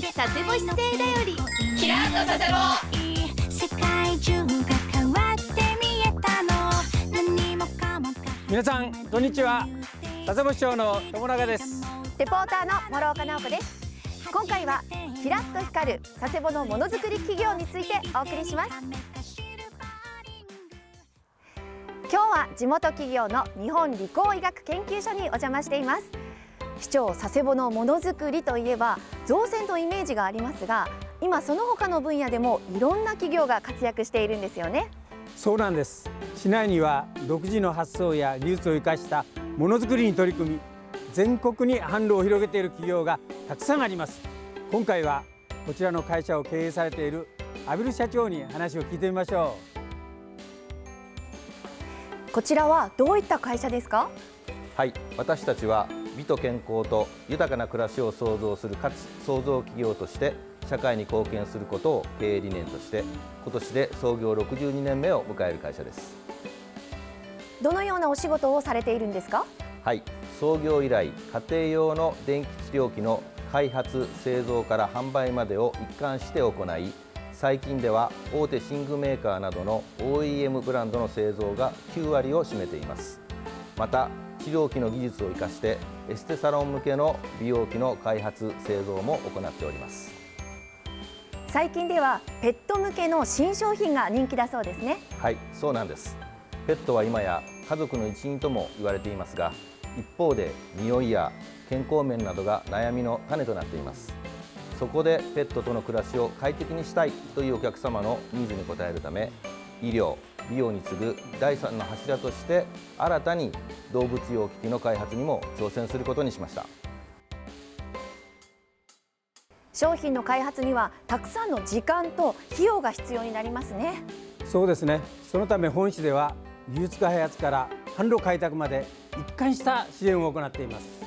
佐世保市政だより。キラッと佐世保世界中が変わって見えたの何もかもが皆さんこんにちは。佐世保市長の友永です。レポーターの諸岡直子です。今回はキラッと光る佐世保のものづくり企業についてお送りします。今日は地元企業の日本理工医学研究所にお邪魔しています。市長佐世保のものづくりといえば造船のイメージがありますが今その他の分野でもいろんな企業が活躍しているんですよね。そうなんです。市内には独自の発想や技術を生かしたものづくりに取り組み全国に販路を広げている企業がたくさんあります。今回はこちらの会社を経営されている阿比留社長に話を聞いてみましょこちらはどういった会社ですか？はい、私たちは美と健康と豊かな暮らしを創造するかつ創造企業として社会に貢献することを経営理念として今年で創業62年目を迎える会社です。どのようなお仕事をされているんですか？はい、創業以来家庭用の電気治療器の開発製造から販売までを一貫して行い最近では大手寝具メーカーなどの OEM ブランドの製造が9割を占めています。また治療器の技術を生かしてエステサロン向けの美容器の開発製造も行っております。最近ではペット向けの新商品が人気だそうですね。はいそうなんです。ペットは今や家族の一員とも言われていますが一方で匂いや健康面などが悩みの種となっています。そこでペットとの暮らしを快適にしたいというお客様のニーズに応えるため医療美容に次ぐ第三の柱として新たに動物用機器の開発にも挑戦することにしました。商品の開発にはたくさんの時間と費用が必要になりますね。うそうですね。そのため本市では技術開発から販路開拓まで一貫した支援を行っています。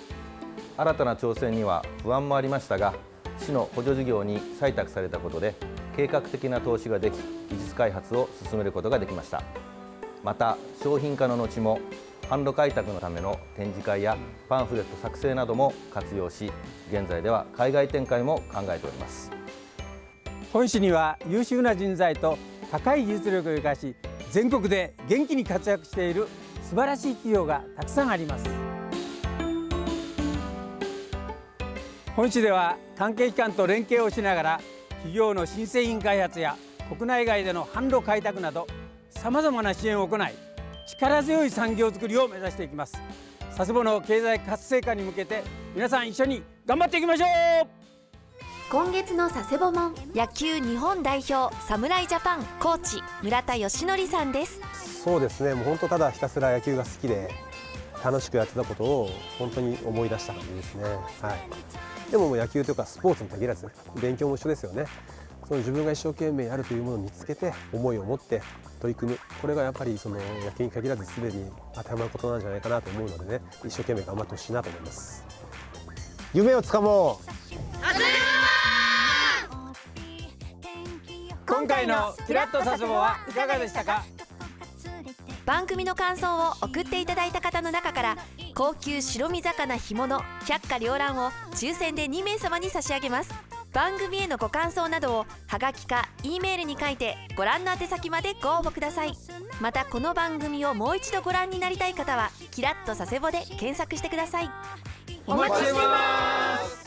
新たな挑戦には不安もありましたが市の補助事業に採択されたことで計画的な投資ができ技術開発を進めることができました。また商品化の後も販路開拓のための展示会やパンフレット作成なども活用し現在では海外展開も考えております。本市には優秀な人材と高い技術力を生かし全国で元気に活躍している素晴らしい企業がたくさんあります。本市では関係機関と連携をしながら企業の新製品開発や国内外での販路開拓などさまざまな支援を行い力強い産業づくりを目指していきます。佐世保の経済活性化に向けて皆さん一緒に頑張っていきましょう。今月の佐世保門野球日本代表侍ジャパンコーチ村田義則さんです。そうですね。もう本当ただひたすら野球が好きで楽しくやってたことを本当に思い出した感じですね、はい、でももう野球というかスポーツに限らず勉強も一緒ですよね。その自分が一生懸命やるというものを見つけて思いを持って取り組む。これがやっぱりその野球に限らず全てに当てはまることなんじゃないかなと思うのでね一生懸命頑張ってほしいなと思います。夢をつかもう。今回のキラッと佐世保はいかがでしたか？番組の感想を送っていただいた方の中から高級白身魚干物百花繚乱を抽選で2名様に差し上げます。番組へのご感想などをハガキか E メールに書いてご覧の宛先までご応募ください。またこの番組をもう一度ご覧になりたい方はキラッと佐世保で検索してください。お待ちしてます。